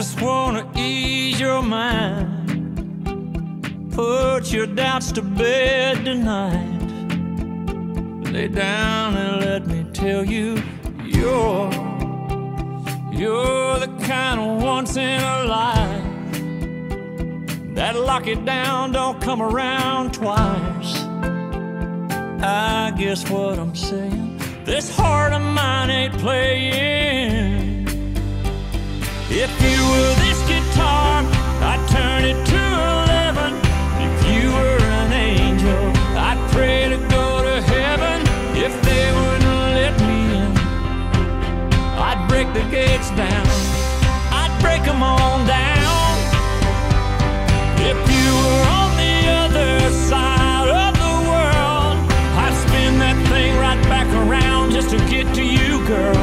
just wanna ease your mind. Put your doubts to bed tonight. Lay down and let me tell you, you're you're the kind of once in a life that lock it down don't come around twice. I guess what I'm saying, this heart of mine ain't playing. If you were this guitar, I'd turn it to eleven. If you were an angel, I'd pray to go to heaven. If they wouldn't let me in, I'd break the gates down. I'd break them on down. If you were on the other side of the world, I'd spin that thing right back around just to get to you, girl.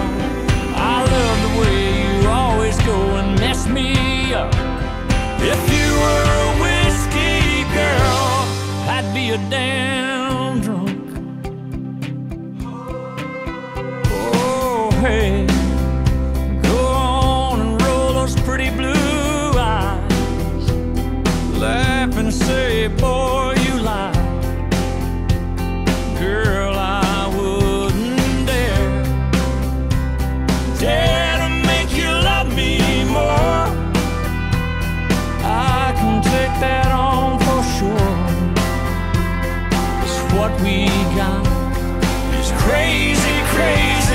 What we got. Is crazy, crazy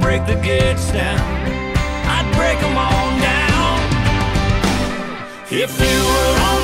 break the gates down. I'd break them all down. If you were on